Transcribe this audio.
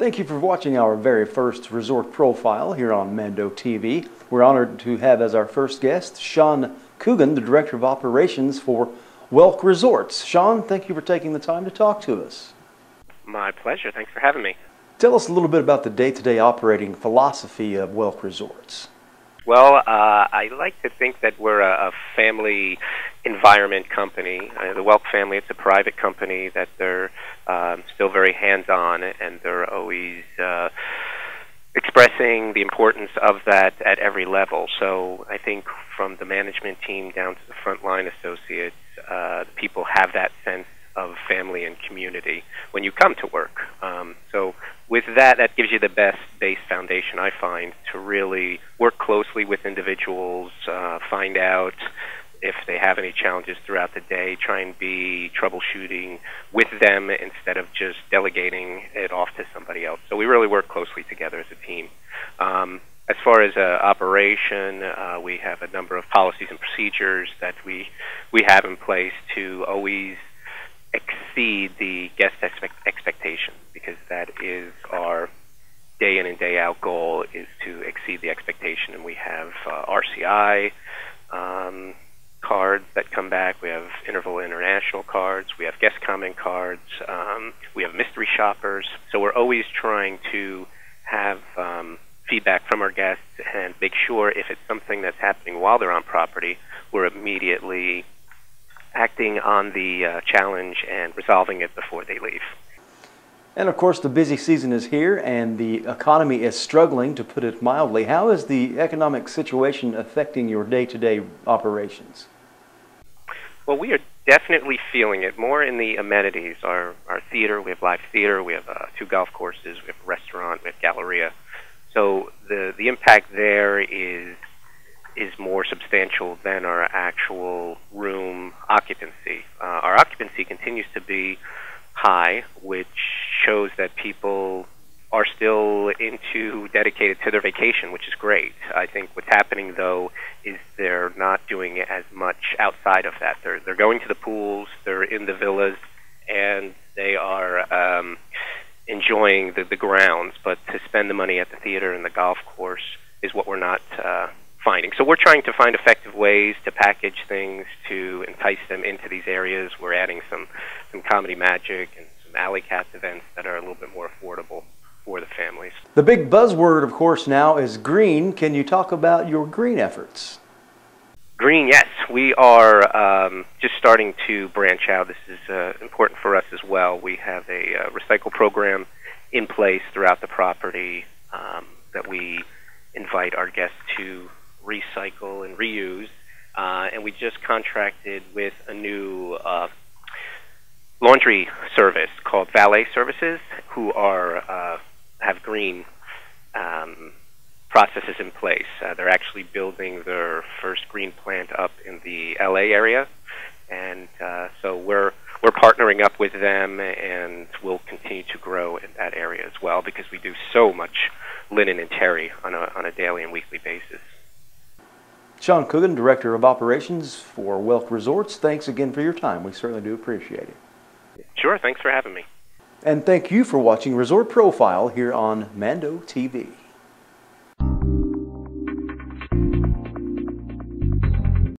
Thank you for watching our very first resort profile here on Mando TV. We're honored to have as our first guest Sean Coogan, the Director of Operations for Welk Resorts. Sean, thank you for taking the time to talk to us. My pleasure. Thanks for having me. Tell us a little bit about the day-to-day operating philosophy of Welk Resorts. Well, uh, I like to think that we're a, a family environment company. Uh, the Welk family, it's a private company that they're um, still very hands-on, and they're always uh, expressing the importance of that at every level. So I think from the management team down to the frontline associates, uh, people have that sense of family and community when you come to work. Um, so with that, that gives you the best base foundation I find to really work closely with individuals, uh, find out if they have any challenges throughout the day, try and be troubleshooting with them instead of just delegating it off to somebody else. So we really work closely together as a team. Um, as far as uh, operation, uh, we have a number of policies and procedures that we we have in place to always exceed the guest expect- expectations because that is our day in and day out goal is to exceed the expectation and we have uh, RCI um, come back we have interval international cards we have guest comment cards um, we have mystery shoppers so we're always trying to have um, feedback from our guests and make sure if it's something that's happening while they're on property we're immediately acting on the uh, challenge and resolving it before they leave. And of course, the busy season is here and the economy is struggling, to put it mildly. How is the economic situation affecting your day to day operations? Well, we are definitely feeling it more in the amenities. Our, our theater, we have live theater, we have uh, two golf courses, we have a restaurant, we have Galleria. So the, the impact there is is more substantial than our actual room occupancy. Uh, our occupancy continues to be high, which shows that people are still into dedicated to their vacation, which is great. I think what's happening though is they're not doing as outside of that. They're they're going to the pools, they're in the villas, and they are um, enjoying the, the grounds. But to spend the money at the theater and the golf course is what we're not uh, finding. So we're trying to find effective ways to package things to entice them into these areas. We're adding some some comedy magic and some alley cats events that are a little bit more affordable for the families. The big buzzword, of course, now is green. Can you talk about your green efforts? Green, yes. We are um, just starting to branch out. This is uh, important for us as well. We have a uh, recycle program in place throughout the property um, that we invite our guests to recycle and reuse. Uh, and we just contracted with a new uh, laundry service called Valet Services, who are uh, have green um, processes in place. Uh, they're actually building their first green plant up in the LA area, and uh, so we're we're partnering up with them, and we'll continue to grow in that area as well because we do so much linen and terry on a on a daily and weekly basis. Sean Coogan, Director of Operations for Welk Resorts, thanks again for your time. We certainly do appreciate it. Sure, thanks for having me. And thank you for watching Resort Profile here on Mando TV.